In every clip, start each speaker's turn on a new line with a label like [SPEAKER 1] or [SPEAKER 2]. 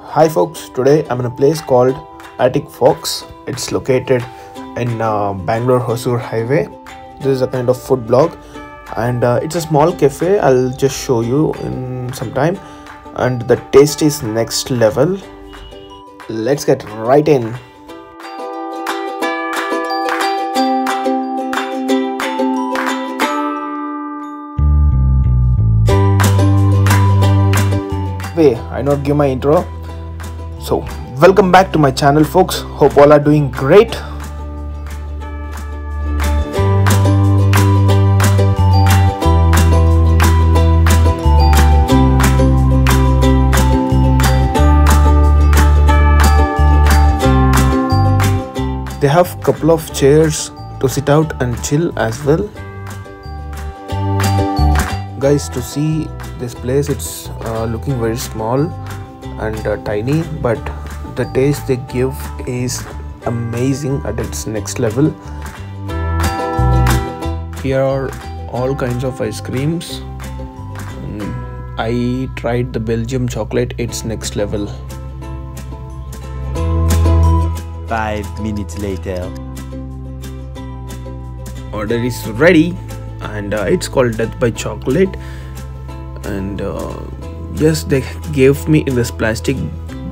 [SPEAKER 1] Hi folks, today I'm in a place called Arctic Fox. It's located in uh, Bangalore Hosur Highway. This is a kind of food blog and uh, it's a small cafe. I'll just show you in some time and the taste is next level. Let's get right in. way i not give my intro so welcome back to my channel folks. Hope all are doing great. They have couple of chairs to sit out and chill as well. Guys to see this place it's uh, looking very small and uh, tiny but the taste they give is amazing at its next level. Here are all kinds of ice creams. Mm, i tried the belgium chocolate it's next level.
[SPEAKER 2] Five minutes later.
[SPEAKER 1] order is ready and uh, it's called death by chocolate. And uh, yes they gave me in this plastic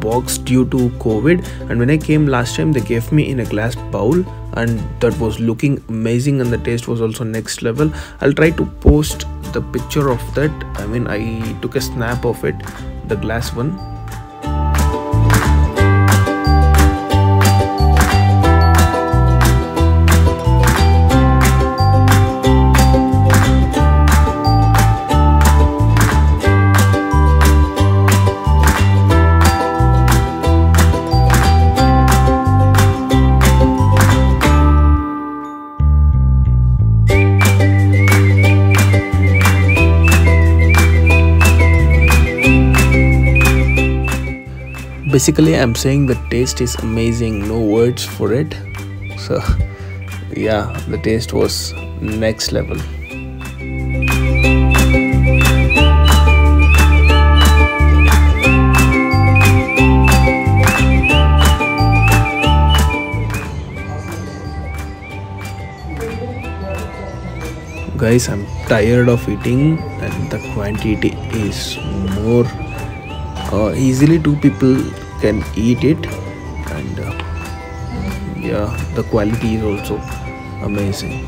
[SPEAKER 1] box due to covid. And when i came last time they gave me in a glass bowl and that was looking amazing and the taste was also next level. I'll try to post the picture of that. I mean i took a snap of it the glass one basically i'm saying the taste is amazing. No words for it. So yeah the taste was next level. Guys i'm tired of eating and the quantity is more. Uh, easily two people can eat it. And uh, yeah the quality is also amazing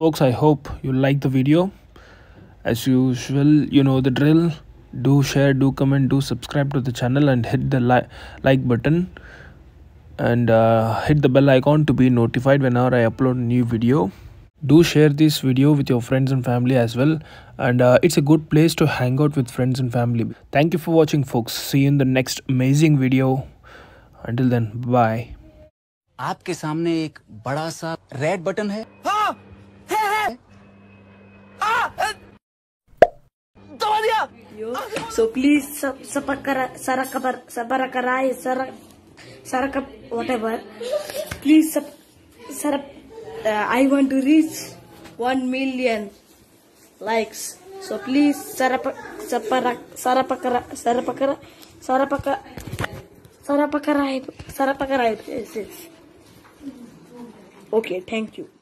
[SPEAKER 1] folks i hope you like the video as usual you know the drill do share do comment do subscribe to the channel and hit the li like button and uh, hit the bell icon to be notified whenever i upload a new video do share this video with your friends and family as well and uh, it's a good place to hang out with friends and family thank you for watching folks see you in the next amazing video until then bye
[SPEAKER 3] आपके सामने एक बड़ा सा red button है हाँ, है, है। आ, दबा दिया
[SPEAKER 4] So please sara kabar sabara karai sara sara kab whatever. Please sub, sara uh, I want to reach one million likes. So please sara sapara sara pakara sara pakara sara pakara sara pakara sara pakara yes yes. Okay, thank you.